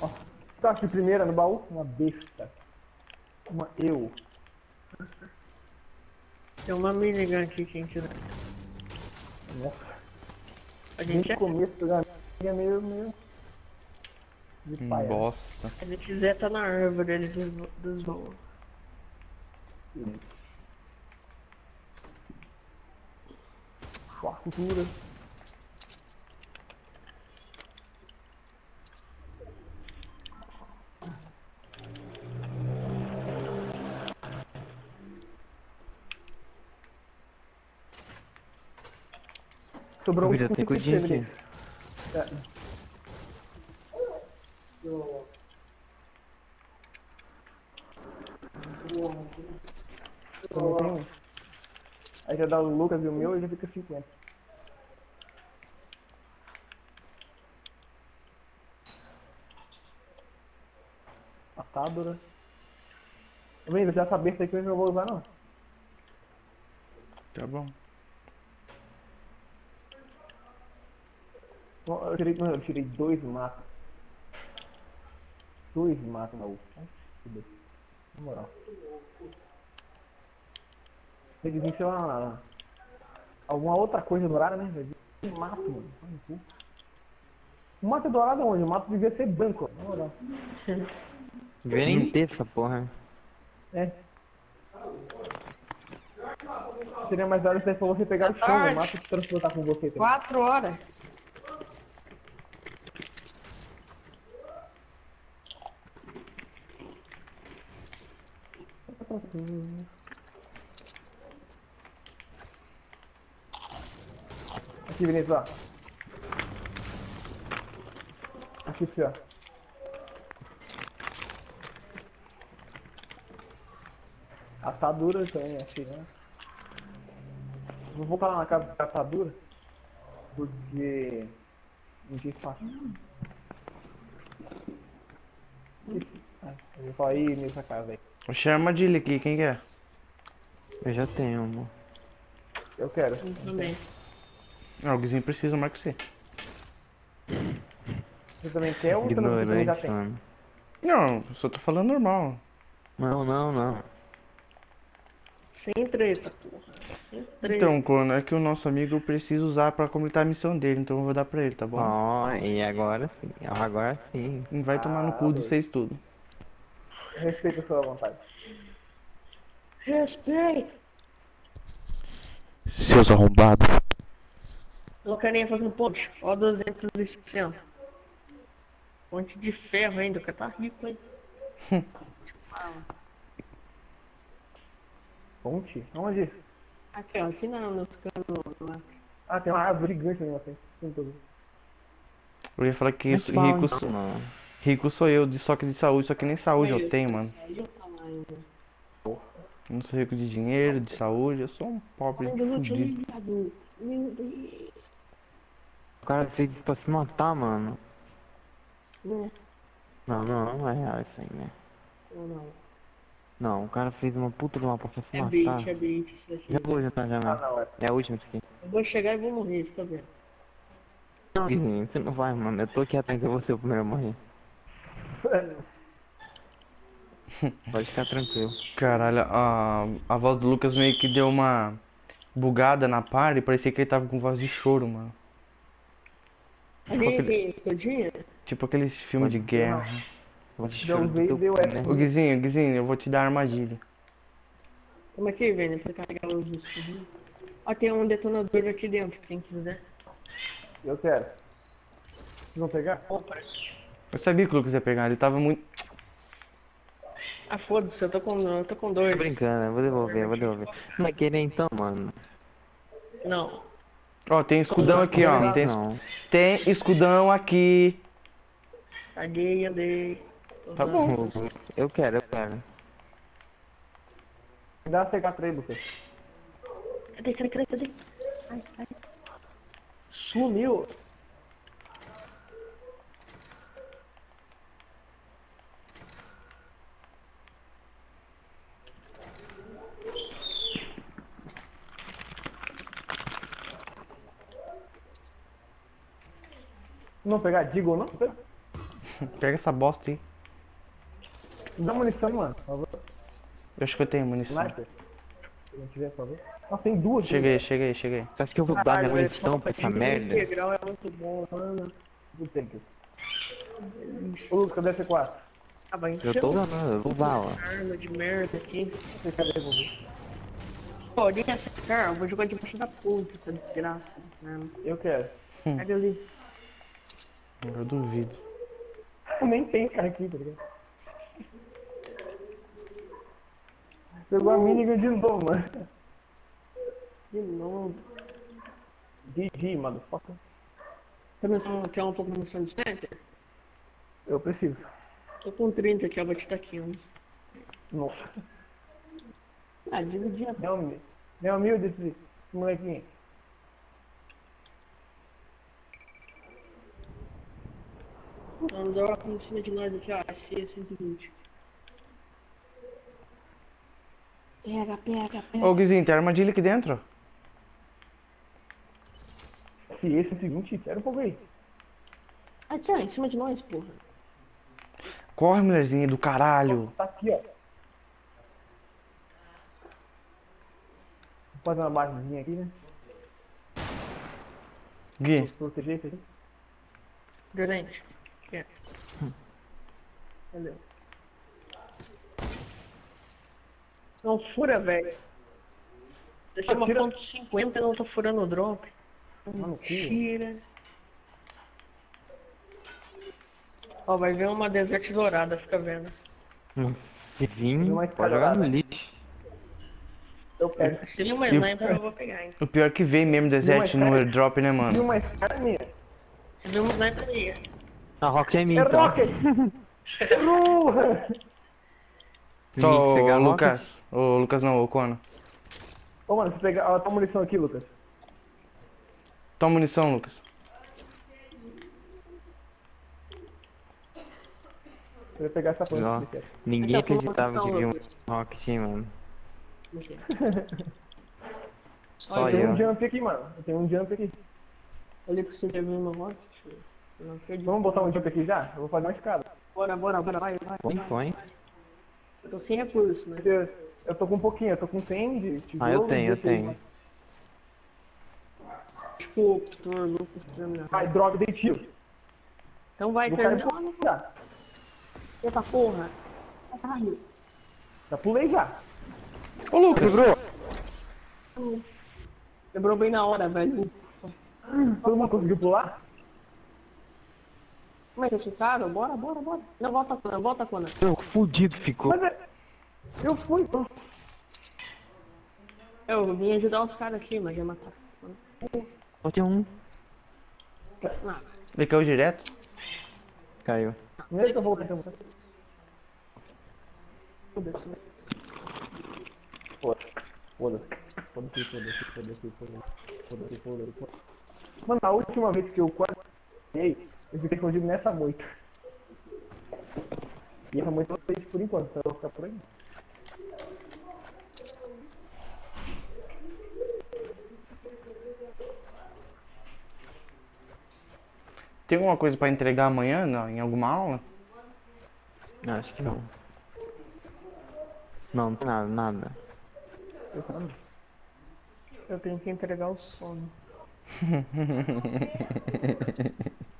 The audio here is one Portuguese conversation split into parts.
Ó, tá aqui primeira no baú? Uma besta. Uma eu. Tem uma minigun aqui que a gente... Nossa. A gente, Desde é, começo da minha meio, meio. De Hum, palhaço. bosta. a gente Zé tá na árvore ali dos, dos Fartura. Sobrou um cuidinho de aqui. É. Tenho um. Aí já dá o Lucas e o meu e já fica 50. Atadura. Vem, já saber isso aqui eu não vou usar não. Tá bom. Bom, Eu tirei, mano, eu tirei dois matos. Dois matos na última. Na moral. Tem que vir, sei lá, alguma outra coisa dourada, né? Que mato, mano. O mato é dourado onde? O mato devia ser branco, na moral. Nem ter essa porra. É. Seria mais hora se for você pegar o chão Ai. do mato e transportar com você. Tá? Quatro horas. Aqui, Vinícius, ó. Aqui, ó. Atadura também, achei, né? Não vou falar na casa da atadura, porque não tinha espaço. Ah, eu vou falar aí nessa casa aí. Achei a armadilha aqui, quem quer? Eu já tenho, amor. Eu quero. Eu também. Ah, o Guizinho precisa mais que você. Você também quer ou você não- também já tem? mano. Não, só tô falando normal. Não, não, não. Sem treta, porra. Sem treta. Então, quando é que o nosso amigo precisa usar pra completar a missão dele, então eu vou dar pra ele, tá bom? Ó, e agora sim. Agora sim. Vai tomar no cu de vocês tudo. Respeita a sua vontade. Respeito. Seus arrombados. Loucarinha fazendo ponte. Ó, 200%. Ponte de ferro ainda, o cara tá rico, hein? Ponte? Onde? Aqui, ó, aqui não, nos canos lá. Ah, tem uma árvore gigante ali na frente. Eu ia falar que isso, Não rico, fala, sou- não. rico sou eu, de só que de saúde, só que nem saúde eu tenho, mano. Eu não sou rico de dinheiro, de saúde, eu sou um pobre não fudido. O cara fez isso pra se matar, mano. Né? Não, não, não é real isso aí, né? Ou não? Não, o cara fez uma puta de uma pra se É matar. bait, é bait isso daqui. Já vou, já tá, já Ah, não. é. É a última isso aqui. Eu vou chegar e vou morrer, tá vendo? Não, Guizinho, você não vai, mano. Eu tô aqui atrás de você o primeiro a morrer. Pode ficar tranquilo. Caralho, a, a voz do Lucas meio que deu uma bugada na par e parecia que ele tava com voz de choro, mano. Ali aquele- tem escudinha? Tipo aqueles filmes de guerra. Vou te Deu e deu F. né? Ô Guizinho, Guizinho, eu vou te dar a armadilha. Como aqui, velho, pra carregar os escudinhos. Ó, tem um detonador aqui dentro, quem quiser. Eu quero. Vocês vão pegar? Opa. Eu sabia que o Lucas ia pegar, ele tava muito. Ah, foda-se, eu tô com, eu tô com Tô dois. brincando, eu vou devolver, eu vou devolver. Não vai querer então, mano? Não. Ó, tem escudão aqui, ó. Tem, tem escudão aqui. Andei, andei. Tá uhum. bom, Eu quero, eu quero. Me dá a CK3, Lucas. Cadê, cadê, cadê, cadê? Ai, ai. Sumiu. Não pegar Digo não? Pega essa bosta aí. Dá munição, mano, por favor. Eu acho que eu tenho munição. Sniper. Se não tiver, por favor. Nossa, tem duas. Cheguei, cheguei, cheguei. Você acha que eu vou dar minha munição pra essa merda? integral é muito bom, mano. Do tanque. Ô, Lucas, cadê C4? Ah, vai Eu encher tô uma dando, eu vou bala. arma de merda aqui. Você quer devolver? Pô, olha essa cara, eu vou jogar debaixo da ponte, essa desgraça. Mano. Eu quero. Pega ali. Eu duvido. Nem tem cara aqui, tá ligado? Pegou a minigun de novo, mano. De novo. GG, motherfucker. Munição- Quer um pouco de munição de center? Eu preciso. Tô com 30 aqui, ó, vou te dar 15. Nossa. Ah, dividir a Meu humilde. Humilde esse esse molequinho. Dá uma em cima de nós aqui, ó. AC 120. Pega, pega, pega. Ô, Guizinho, tem armadilha aqui dentro. Se esse é o seguinte, quero um pouco aí. Ah, tchau, em cima de nós, porra. Corre, mulherzinha do caralho. Tá aqui, ó. Vou fazer uma basezinha aqui, né? Gui, Pra proteger isso aqui. Violente. Aqui, ó. Cadê? Não fura, velho. Deixa uma Atira. ponto 50 e não tô furando o drop. Mano, cu. Tira. Ó, vai ver uma desert dourada, fica vendo. Se vir, é pode jogar no lixo. Eu pego. Se tem uma o- sniper, eu vou pegar, hein. o pior é que veio mesmo desert no airdrop, né, E mano? uma escada minha. Se tem uma sniper aí. A Rocket é minha, É então. Rocket! Porra! Só, Tem Rocket. Lucas. Ô, Lucas não, ô, Conan. Ô, mano, você pega. Ó, tá munição aqui, Lucas. Toma munição, Lucas. Você vai pegar essa você quer. Ninguém acreditava que viu um Rocket, hein, mano. Só Olha, Eu tenho eu. um jump aqui, mano. Eu tenho um jump aqui. Olha que você já viu no rock. Eu não acredito. Vamos botar um jump aqui já? Eu vou fazer uma escada. Bora, bora, bora, vai, vai. Põe, põe. Eu tô sem recurso, né? Eu, eu tô com um pouquinho, eu tô com 100 de tijolo. Ah, eu tenho, eu tenho. Tipo, Victor, Lucas, terminar. Ai, droga, dei tiro. Então vai, terminar. Eita porra. Caralho. Já pulei já. Ô, Lucas. Quebrou bem na hora, velho. Todo mundo conseguiu pular? Como é que esse cara? Bora, bora, bora. Não, volta, Conan, volta, Conan. Meu, fudido ficou. Mas é... Eu fui, pô. Eu vim ajudar os caras aqui, mas ia matar. Só tem um. Nada. Ele caiu direto. Caiu. Não é que eu vou então. Foda-se? Foda-se. Foda-se, foda-se, foda-se, foda-se, foda-se, foda-se, foda-se. Mano, a última vez que eu quase ganhei, eu fiquei escondido nessa moita. E essa moita eu fez por enquanto, então eu vou ficar por aí. Tem alguma coisa pra entregar amanhã não, em alguma aula? Acho que não. Não, não tem nada, nada. Eu tenho que entregar o sono.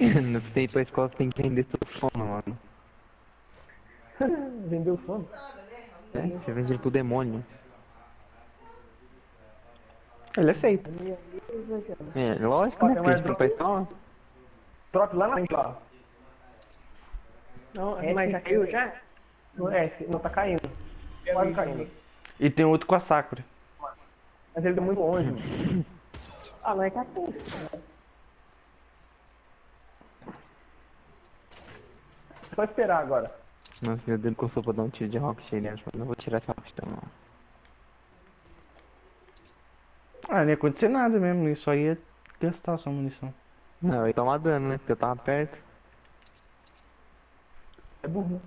Não sei pra escola você tem que vender seu sono, mano. Vendeu o sono. É, você vende ele pro demônio. Ele aceita. É, lógico, né? tem Porque a mais gente tem pra escola. Troca lá na frente, ó. Não, É, mas tem já caiu já? Não é, não tá caindo. Quase caindo. E tem outro com a Sakura. Mas ele tá muito longe, mano. Ah, mas tá tudo. Só esperar agora. Nossa, meu dedo coçou pra dar um tiro de rocket aí dentro. Não vou tirar essa rocket não. Ah, não ia acontecer nada mesmo. Isso aí ia gastar sua munição. Não, eu ia tomar dano, né? Porque eu tava perto. É burro, né?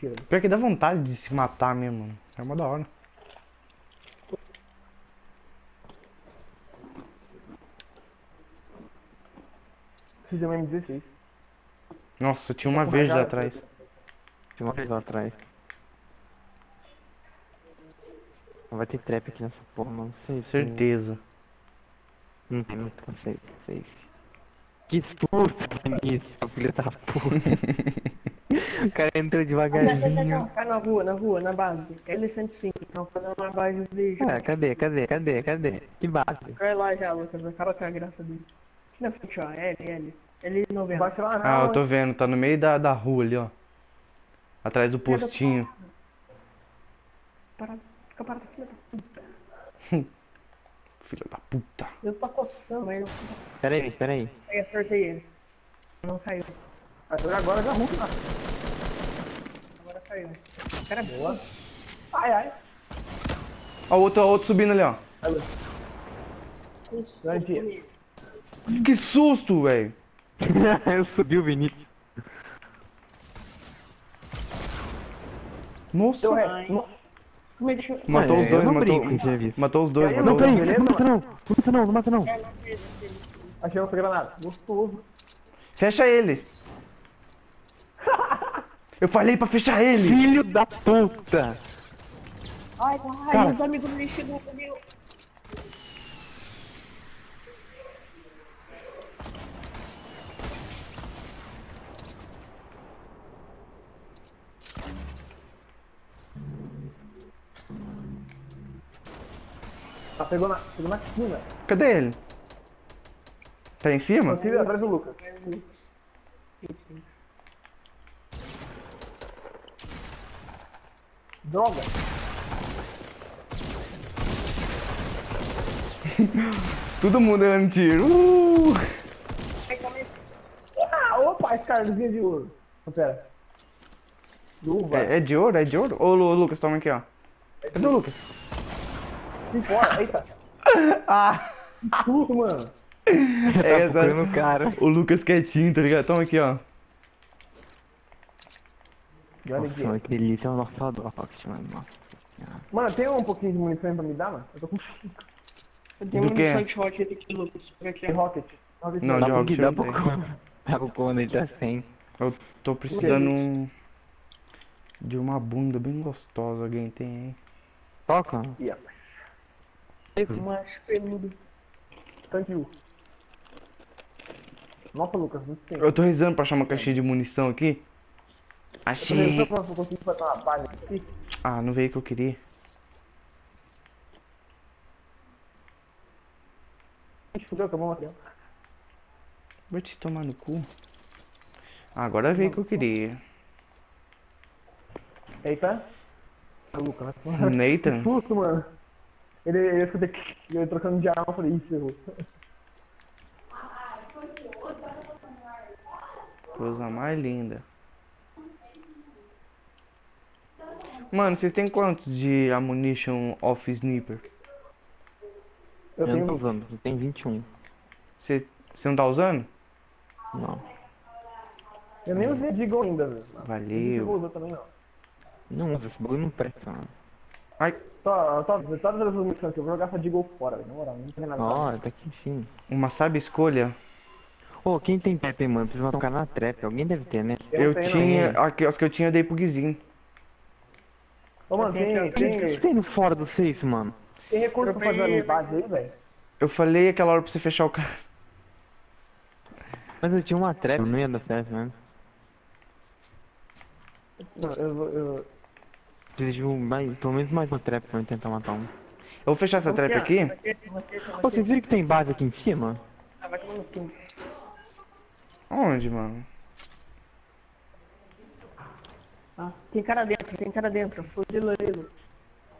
Tira. Pior que dá vontade de se matar mesmo. mano. É uma da hora. De uma M16. Nossa, tinha uma com verde lá rajada. atrás. Tem uma vez lá atrás. Vai ter trap aqui nessa porra, mano. Safe. Certeza. Não tem muito conceito. Safe. Que susto, Vinícius, filho da puta. o cara entrou devagarzinho. Tá na rua, na rua, na base. L105, estão fazendo uma base de. Ah, cadê, cadê, cadê, cadê? Que base? Vai lá já, Lucas, acaba com a graça dele. Aqui na frente, ó, L, L. L90. Bate lá, não. Ah, eu tô vendo, tá no meio da, da rua ali, ó. Atrás do postinho. Parado, fica parado, filha da puta. Filho da puta. Eu tô coçando, mas não. Pera aí, pera aí. Aí acertei ele. Não caiu. Agora já arruma. Agora caiu. Cara, Boa. Ai, ai. Ó, o outro, ó, outro subindo ali, ó. Que susto, velho. eu subi o Vinícius. Nossa. Ai. No- Como é chama? Matou É, os dois, matou, matou os dois, Não, matou os dois. Não mata não, não mata não, não mata não. Achei outra granada. Gostoso. Fecha ele. Eu falei pra fechar ele. Filho da puta! Ai, ai, Cara. os amigos dele chegou comigo. Pegou na, pegou na esquina. Cadê ele? Tá em cima? Consigo atrás do Lucas. Droga. Todo mundo dando tiro. Uh! Ah, opa, esse cara de ouro. Pera. Luva. É, é de ouro? É de ouro? Ô, Lu- Lucas, toma aqui, ó. Cadê o Lucas? Se fora. Eita. Ah! Susto, mano. Tá É, procurando o cara. O Lucas quietinho, tá ligado? Toma aqui, ó. Olha aqui. Nossa, que delícia, é o nosso Rocket, mano. Nossa. Mano, tem um pouquinho de munição pra me dar, mano? Eu tô com Eu tenho Do quê? munição de rocket aqui, Lucas. Pega aqui, tem rocket. rocket Não, de Rocket dá não pro. Conan. Dá pro Conan, ele tá sem. Eu tô precisando de uma bunda bem gostosa. Alguém tem aí? Toca. Ih, Macho peludo. Thank you. Nossa, Lucas, muito tempo. Eu tô rezando pra achar uma caixinha de munição aqui. Achei. Ah, não veio o que eu queria. Fudeu, acabou o. Vai te tomar no cu. Agora veio o que eu queria. Eita. Lucas, Nathan? susto, mano. Ele, ele, ele, ele trocando de arma, eu falei, isso, errou. Coisa mais linda. Mano, vocês têm quantos de ammunition off sniper? Eu Eu não tô usando, eu tenho 21. Você você não tá usando? Não. Eu nem usei Deagle ainda, velho. Valeu. Não usou também, não. Não usa, esse bagulho não presta, mano. Ai, Só, só, todas as munições que eu vou jogar essa Deagle fora, velho. Na moral, não tem nada. Ó, tá aqui sim. uma sabe escolha? Ô, quem tem trap, mano? Precisa matar um cara na trap. Alguém deve ter, né? Eu, tenho, tinha. Aqui, as que eu tinha eu dei pro Guizinho. Ô, mano, tem, O que tem, tem no fora do safe, mano? tem recurso pra fazer uma base aí, velho? Eu falei aquela hora pra você fechar o cara. Mas eu tinha uma trap, não ia dar certo, né? Não, eu vou. Eu... Preciso de um, mais, pelo menos mais uma trap pra eu tentar matar um. Eu vou fechar essa trap aqui. Ô, vocês viram que tem base aqui em cima? Ah, vai tomar no cu. Onde, mano? Ah, tem cara dentro, tem cara dentro. Fuzila ele.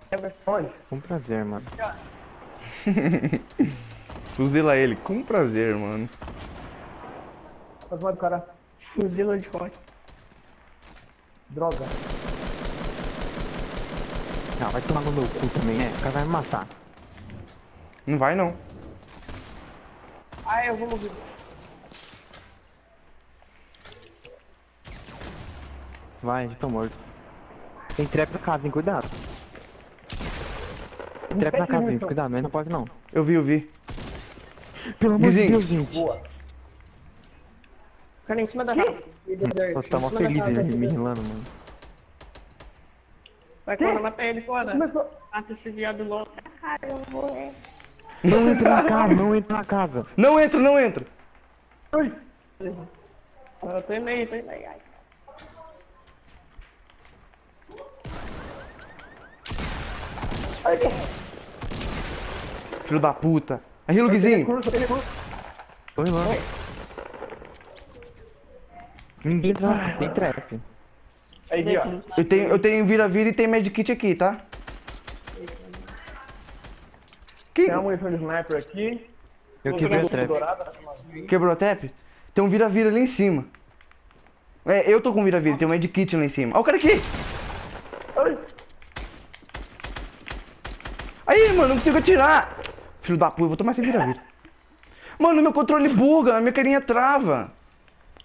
Quebra. Onde? Com prazer, mano. Fuzila ele, com prazer, mano. Faz mais do cara. Fuzila de rock. Droga. Ah, vai tomar no meu cu também, né? O cara vai me matar. Não vai não. Ah, eu vou morrer. Vai, já tô morto. Tem trap na casa, hein? Cuidado. Tem trap na casa, hein? Cuidado, mas não pode não. Eu vi, eu vi. Pelo amor de. Deus, gente. Boa. Cara, em cima da casa. Você tá mó feliz ele me rilando, mano. Vai quando mata ele fora. Mata esse viado louco. Cara, eu vou morrer. Não entra na casa, não entra na casa. Não entra, não entra. Ai, Eu tô indo aí, tô indo aí. Ai. ai, Filho da puta. Aí, tem recurso. Foi lá. Ninguém entra casa, tem trap. Aí, ó. Eu tenho, eu tenho vira-vira e tem medkit aqui, tá? Que? Tem uma munição de sniper aqui. Eu quebrei a jogando trap. dourada. Quebrou a trap? Tem um vira-vira ali em cima. É, eu tô com vira-vira, tem um medkit lá em cima. Ó o cara aqui! Ai, Aí, mano, não consigo atirar! Filho da puta, eu vou tomar esse vira-vira. Mano, meu controle buga, a minha carinha trava.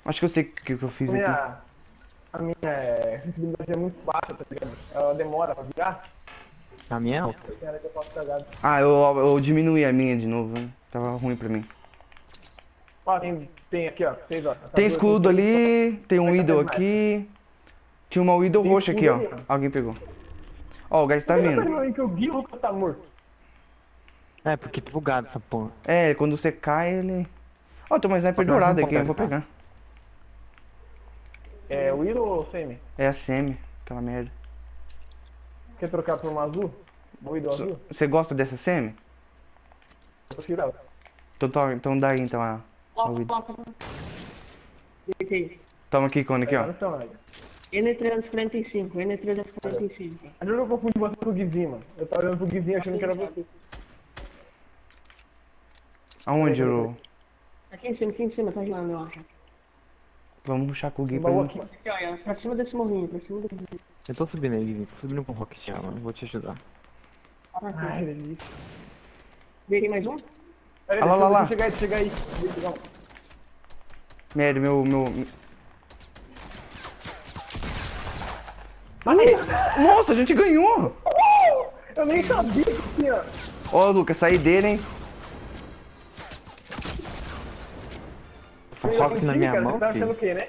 Acho que eu sei o que, que eu fiz a aqui. A minha é, sensibilidade é muito baixa, tá ligado? Ela demora pra virar. A minha é alta. Cagar. Ah, eu, eu diminuí a minha de novo, né? Tava ruim pra mim. Ó, tem, tem aqui, ó. Vocês, ó. Tá Tem escudo ali, tem um caber aqui. Tinha uma idol Tem roxa aqui, ó. ali, Alguém pegou. Ó, o gás tá vindo. tá vendo que o Gui Lucas tá morto? É, porque tá bugado essa porra. É, quando você cai, ele. Ó, tem uma sniper dourada aqui, eu vou tá? pegar. É o Iro ou o Semi? É a Semi, aquela merda. Quer trocar por uma azul? Azul? Você gosta dessa Semi? Eu prefiro ela. Então, to- então dá aí, então, a. Toma aqui, Cone, aqui, ó. no chão, né? N345, N345. Às vezes eu confundo você com o Guizinho, mano. Eu tava olhando pro Guizinho achando que era você. Aonde, eu... Aqui em cima, aqui em cima, tá gelando, eu acho. Vamos puxar com o Gui pra mim. aqui. Pra cima desse morrinho, pra cima desse morrinho. Eu tô subindo aí, Guizinho. Tô subindo com o Rocket mano. Vou te ajudar. Ai, delícia. Virei mais um? Pera aí, Ah, lá, deixa eu- lá, lá. chegar aí, deixa eu chegar aí. Merda, meu. meu... Nossa, a gente ganhou! Eu nem sabia que tinha. Ó, Lucas, saí dele, hein? O Fox na minha cara, mão, tá filho. o quê, né?